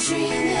dream